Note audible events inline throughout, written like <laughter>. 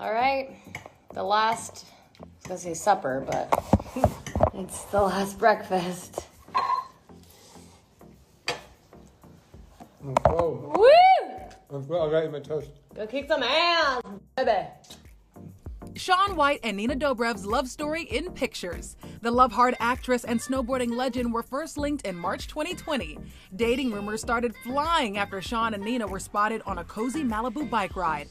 All right, the last, I was gonna say supper, but <laughs> it's the last breakfast. Whoa. Woo! I'm all right in my toast. Go kick some ass, baby. Shaun White and Nina Dobrev's love story in pictures. The love hard actress and snowboarding legend were first linked in March 2020. Dating rumors started flying after Shaun and Nina were spotted on a cozy Malibu bike ride.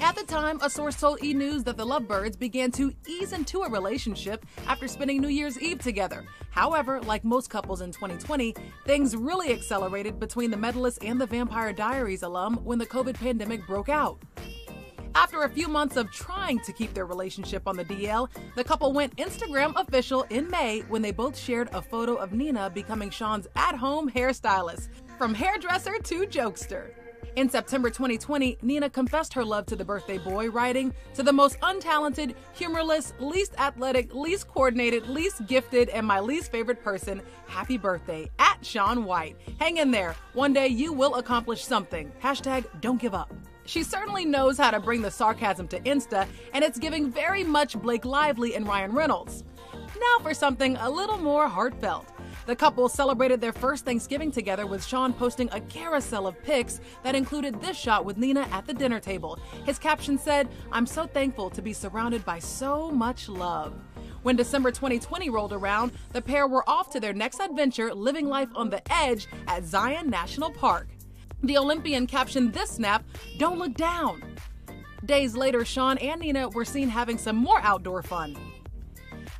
At the time, a source told E! News that the lovebirds began to ease into a relationship after spending New Year's Eve together. However, like most couples in 2020, things really accelerated between the medalist and the Vampire Diaries alum when the COVID pandemic broke out. After a few months of trying to keep their relationship on the DL, the couple went Instagram official in May when they both shared a photo of Nina becoming Shaun's at home hairstylist, from hairdresser to jokester. In September 2020, Nina confessed her love to the birthday boy, writing, To the most untalented, humorless, least athletic, least coordinated, least gifted, and my least favorite person, happy birthday, at Shaun White. Hang in there. One day you will accomplish something. Hashtag don't give up. She certainly knows how to bring the sarcasm to Insta, and it's giving very much Blake Lively and Ryan Reynolds. Now for something a little more heartfelt. The couple celebrated their first Thanksgiving together with Shaun posting a carousel of pics that included this shot with Nina at the dinner table. His caption said, I'm so thankful to be surrounded by so much love. When December 2020 rolled around, the pair were off to their next adventure, living life on the edge at Zion National Park. The Olympian captioned this snap, Don't look down. Days later, Shaun and Nina were seen having some more outdoor fun.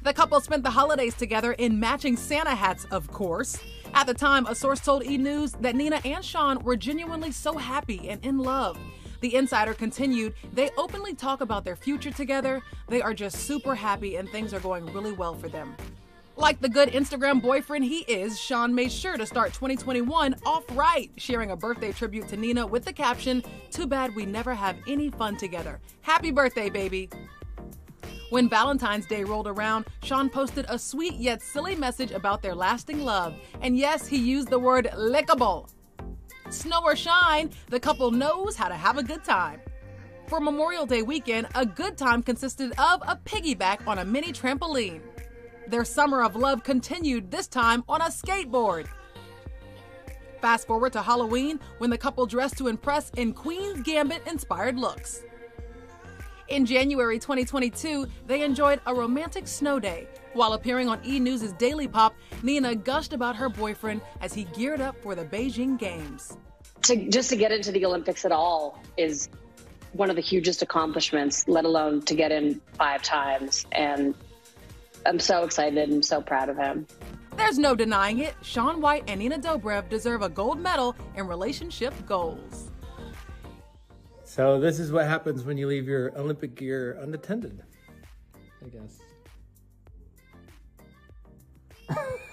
The couple spent the holidays together in matching Santa hats, of course. At the time, a source told E! News that Nina and Shaun were genuinely so happy and in love. The insider continued, they openly talk about their future together. They are just super happy and things are going really well for them. Like the good Instagram boyfriend he is, Shaun made sure to start 2021 off right, sharing a birthday tribute to Nina with the caption, Too bad we never have any fun together. Happy birthday, baby. When Valentine's Day rolled around, Shaun posted a sweet yet silly message about their lasting love. And yes, he used the word lickable. Snow or shine, the couple knows how to have a good time. For Memorial Day weekend, a good time consisted of a piggyback on a mini trampoline. Their summer of love continued, this time on a skateboard. Fast forward to Halloween when the couple dressed to impress in Queen's Gambit inspired looks. In January 2022, they enjoyed a romantic snow day. While appearing on E! News' Daily Pop, Nina gushed about her boyfriend as he geared up for the Beijing Games. To, just to get into the Olympics at all is one of the hugest accomplishments, let alone to get in five times. And I'm so excited. I'm so proud of him. There's no denying it. Shaun White and Nina Dobrev deserve a gold medal in relationship goals. So this is what happens when you leave your Olympic gear unattended, I guess. <laughs>